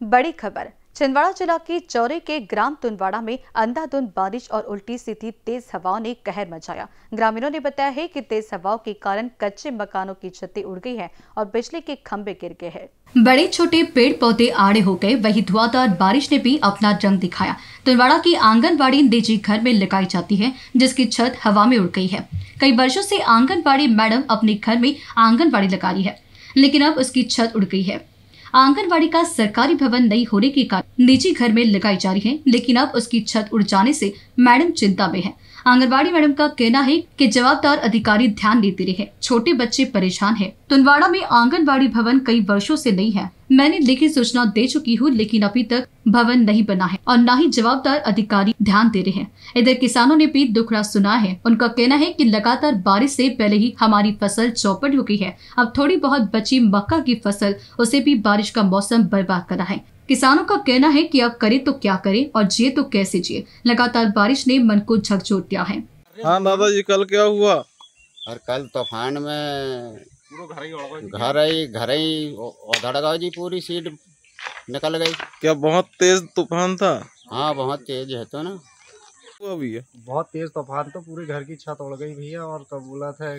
बड़ी खबर। छिंदवाड़ा जिला के चौरे के ग्राम तुनवाड़ा में अंधाधुंध बारिश और उल्टी सीधी तेज हवाओं ने कहर मचाया। ग्रामीणों ने बताया है कि तेज हवाओं के कारण कच्चे मकानों की छतें उड़ गई हैं और बिजली के खंभे गिर गए हैं। बड़े छोटे पेड़ पौधे आड़े हो गए। वही धुआंधार बारिश ने भी अपना रंग दिखाया। तुनवाड़ा की आंगनबाड़ी निजी घर में लगाई जाती है, जिसकी छत हवा में उड़ गई है। कई वर्षों से आंगनबाड़ी मैडम अपने घर में आंगनबाड़ी लगा रही है, लेकिन अब उसकी छत उड़ गई है। आंगनबाड़ी का सरकारी भवन नहीं होने के कारण निजी घर में लगाई जा रही है, लेकिन अब उसकी छत उड़ जाने से मैडम चिंता में है आंगनबाड़ी मैडम का कहना है कि जवाबदार अधिकारी ध्यान देते रहे छोटे बच्चे परेशान हैं। तुनवाड़ा में आंगनबाड़ी भवन कई वर्षों से नहीं है। मैंने लिखित सूचना दे चुकी हूँ लेकिन अभी तक भवन नहीं बना है और न ही जवाबदार अधिकारी ध्यान दे रहे हैं। इधर किसानों ने भी दुखड़ा सुना है। उनका कहना है कि लगातार बारिश से पहले ही हमारी फ़सल चौपट हो गई है। अब थोड़ी बहुत बची मक्का की फ़सल उसे भी बारिश का मौसम बर्बाद करा है। किसानों का कहना है कि अब करे तो क्या करे और जिए तो कैसे जिए। लगातार बारिश ने मन को झकझोर दिया है। हाँ दादाजी कल क्या हुआ? और कल तूफ़ान में घर ही घर ही उधड़ गई जी पूरी सीट निकल गई। क्या बहुत तेज तूफ़ान था? हाँ बहुत तेज है तो ना। हुआ भी है? बहुत तेज तूफ़ान तो पूरे घर की छत उड़ गई भैया और तब बोला था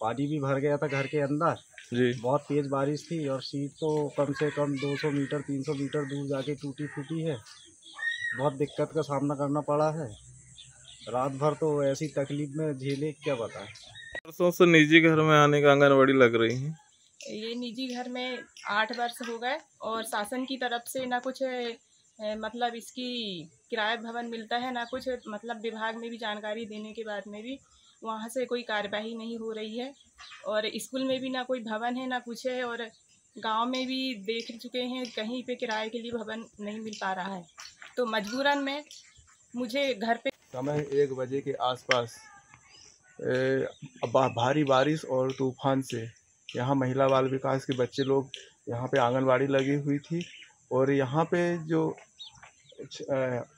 पानी भी भर गया था घर के अंदर। जी। बहुत तेज बारिश थी और सीट तो कम से कम 200 मीटर 300 मीटर दूर जाके टूटी फूटी है। बहुत दिक्कत का सामना करना पड़ा है। रात भर तो ऐसी तकलीफ़ में झेले क्या बताएँ वर्षों से निजी घर में आने का आंगनबाड़ी लग रही है। ये निजी घर में आठ वर्ष हो गए और शासन की तरफ़ से ना कुछ मतलब इसकी किराया भवन मिलता है ना कुछ मतलब विभाग में भी जानकारी देने के बाद में भी वहाँ से कोई कार्यवाही नहीं हो रही है। और स्कूल में भी ना कोई भवन है ना कुछ है और गाँव में भी देख चुके हैं कहीं पे किराए के लिए भवन नहीं मिल पा रहा है। तो मजबूरन में मुझे घर पे समय एक बजे के आसपास भारी बारिश और तूफ़ान से यहाँ महिला बाल विकास के बच्चे लोग यहाँ पे आंगनबाड़ी लगी हुई थी और यहाँ पे जो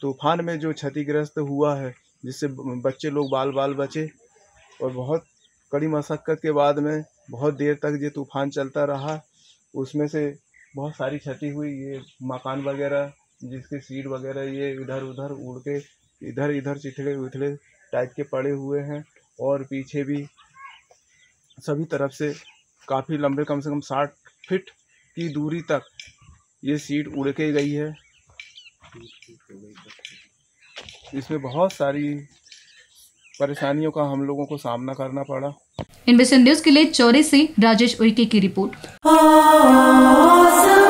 तूफ़ान में जो क्षतिग्रस्त हुआ है, जिससे बच्चे लोग बाल बाल बचे और बहुत कड़ी मशक्क़त के बाद में बहुत देर तक ये तूफ़ान चलता रहा, उसमें से बहुत सारी क्षति हुई, ये मकान वगैरह जिसके सीट वगैरह ये इधर उधर उड़ के इधर इधर चिथड़े उथड़े टाइप के पड़े हुए हैं और पीछे भी सभी तरफ़ से काफ़ी लंबे कम से कम साठ फिट की दूरी तक ये सीट उड़ के गई है। इसमें बहुत सारी परेशानियों का हम लोगों को सामना करना पड़ा। इनविशन न्यूज़ के लिए चौरे से राजेश उइके की रिपोर्ट। Awesome.